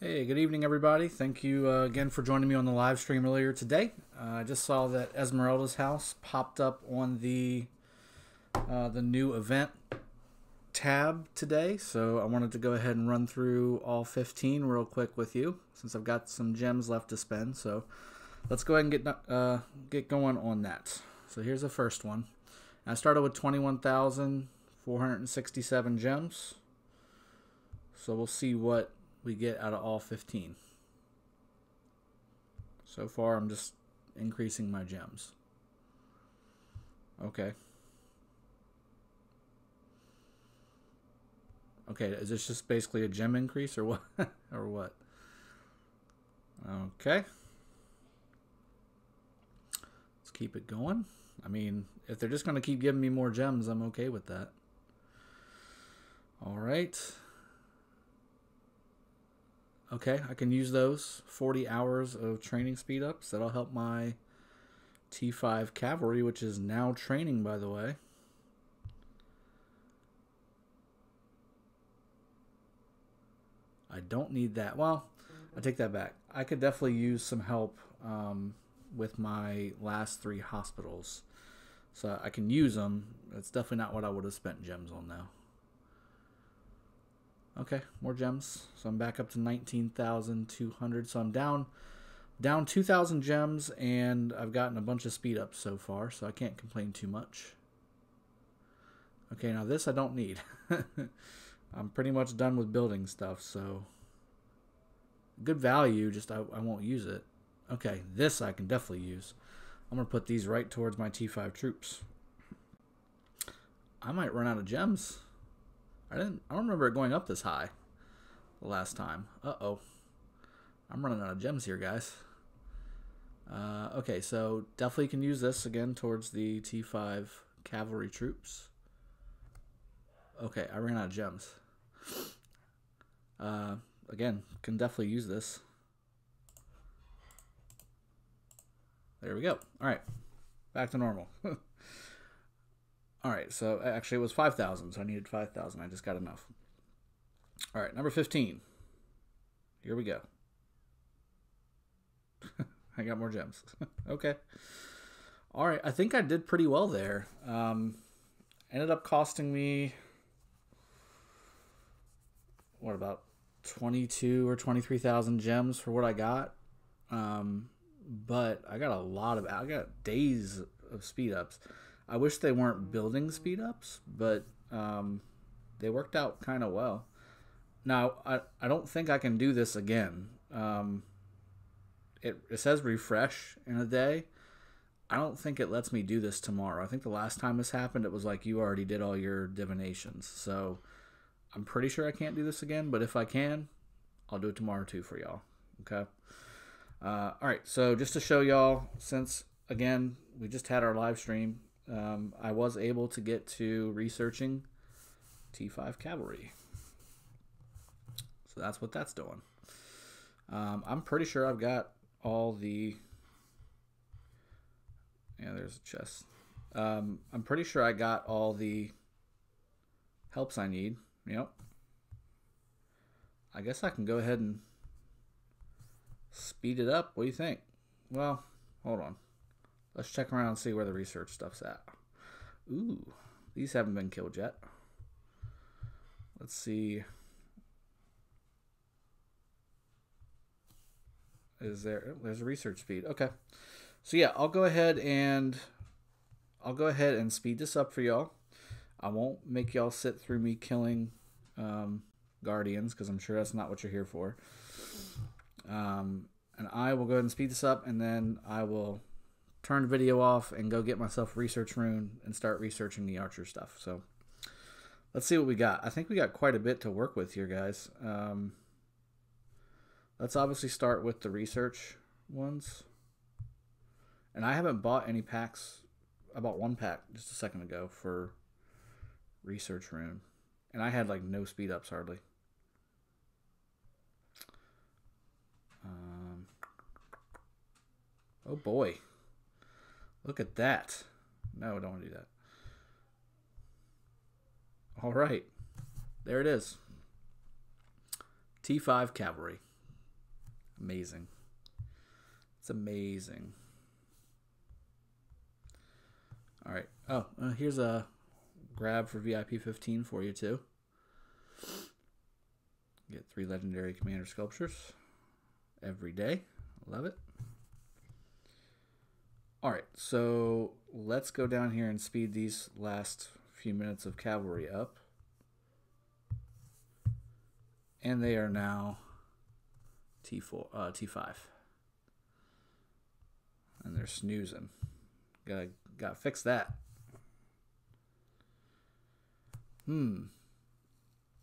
Hey, good evening, everybody. Thank you uh, again for joining me on the live stream earlier today. Uh, I just saw that Esmeralda's house popped up on the uh, the new event tab today, so I wanted to go ahead and run through all 15 real quick with you since I've got some gems left to spend. So let's go ahead and get uh, get going on that. So here's the first one. I started with 21,467 gems. So we'll see what we get out of all 15. So far, I'm just increasing my gems. Okay. Okay, is this just basically a gem increase or what? or what? Okay. Let's keep it going. I mean, if they're just going to keep giving me more gems, I'm okay with that. All right. Okay, I can use those 40 hours of training speed ups. That'll help my T5 cavalry, which is now training, by the way. I don't need that. Well, I take that back. I could definitely use some help um, with my last three hospitals. So I can use them. It's definitely not what I would have spent gems on, though. Okay, more gems. So I'm back up to 19,200. So I'm down down 2,000 gems, and I've gotten a bunch of speed ups so far, so I can't complain too much. Okay, now this I don't need. I'm pretty much done with building stuff, so good value, just I, I won't use it. Okay, this I can definitely use. I'm going to put these right towards my T5 troops. I might run out of gems. I didn't. I don't remember it going up this high. The last time. Uh oh. I'm running out of gems here, guys. Uh, okay, so definitely can use this again towards the T5 cavalry troops. Okay, I ran out of gems. Uh, again, can definitely use this. There we go. All right, back to normal. All right, so actually it was 5,000, so I needed 5,000. I just got enough. All right, number 15. Here we go. I got more gems. okay. All right, I think I did pretty well there. Um, ended up costing me, what, about 22 or 23,000 gems for what I got. Um, but I got a lot of, I got days of speed ups. I wish they weren't building speed ups, but um, they worked out kind of well. Now, I, I don't think I can do this again. Um, it, it says refresh in a day. I don't think it lets me do this tomorrow. I think the last time this happened, it was like you already did all your divinations. So I'm pretty sure I can't do this again, but if I can, I'll do it tomorrow too for y'all. Okay. Uh, all right. So just to show y'all, since again, we just had our live stream, um, I was able to get to researching T5 Cavalry. So that's what that's doing. Um, I'm pretty sure I've got all the. Yeah, there's a chest. Um, I'm pretty sure I got all the helps I need. Yep. I guess I can go ahead and speed it up. What do you think? Well, hold on. Let's check around and see where the research stuff's at. Ooh, these haven't been killed yet. Let's see. Is there? There's a research speed. Okay. So yeah, I'll go ahead and I'll go ahead and speed this up for y'all. I won't make y'all sit through me killing um, guardians because I'm sure that's not what you're here for. Um, and I will go ahead and speed this up, and then I will turn the video off and go get myself research rune and start researching the archer stuff. So let's see what we got. I think we got quite a bit to work with here, guys. Um, let's obviously start with the research ones. And I haven't bought any packs. I bought one pack just a second ago for research rune. And I had like no speed ups hardly. Um, oh boy. Look at that. No, I don't want to do that. All right. There it is. T5 Cavalry. Amazing. It's amazing. All right. Oh, uh, here's a grab for VIP 15 for you too. Get three legendary commander sculptures every day. Love it. All right, so let's go down here and speed these last few minutes of cavalry up. And they are now T4, uh, T5. And they're snoozing. Gotta, gotta fix that. Hmm.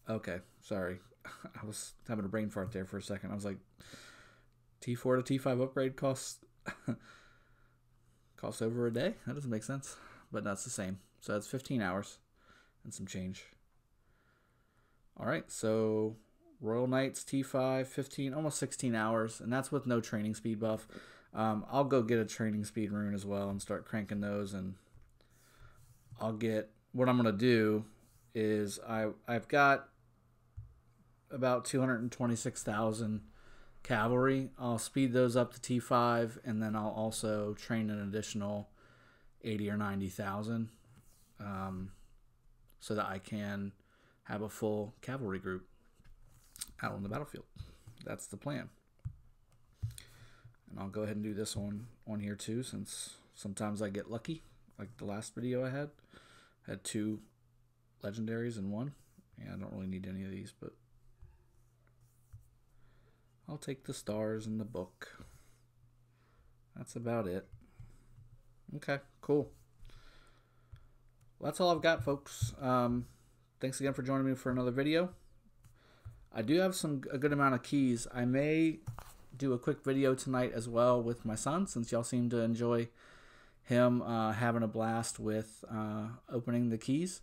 Okay, sorry. I was having a brain fart there for a second. I was like, T4 to T5 upgrade costs over a day. That doesn't make sense, but that's the same. So that's 15 hours and some change. All right, so Royal Knights T5, 15, almost 16 hours, and that's with no training speed buff. Um, I'll go get a training speed rune as well and start cranking those, and I'll get what I'm gonna do is I I've got about 226,000 cavalry. I'll speed those up to T5, and then I'll also train an additional 80 or 90,000 um, so that I can have a full cavalry group out on the battlefield. That's the plan. And I'll go ahead and do this one on here too, since sometimes I get lucky, like the last video I had. I had two legendaries in one. Yeah, I don't really need any of these, but I'll take the stars in the book. That's about it. Okay, cool. Well, that's all I've got, folks. Um, thanks again for joining me for another video. I do have some a good amount of keys. I may do a quick video tonight as well with my son, since y'all seem to enjoy him uh, having a blast with uh, opening the keys.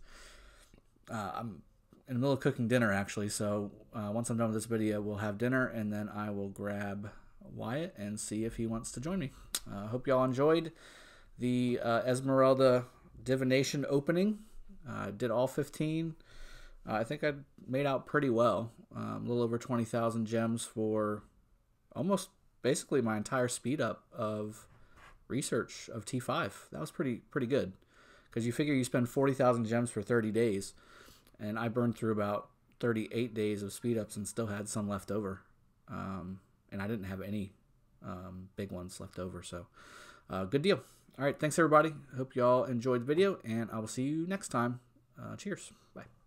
Uh, I'm in the middle of cooking dinner actually. So uh, once I'm done with this video, we'll have dinner and then I will grab Wyatt and see if he wants to join me. Uh, hope y'all enjoyed the uh, Esmeralda Divination opening. I did all 15. Uh, I think I made out pretty well. Um, a little over 20,000 gems for almost basically my entire speed up of research of T5. That was pretty pretty good because you figure you spend 40,000 gems for 30 days and I burned through about 38 days of speed ups and still had some left over. Um, and I didn't have any um, big ones left over. So, uh, good deal. All right. Thanks, everybody. Hope y'all enjoyed the video, and I will see you next time. Uh, cheers. Bye.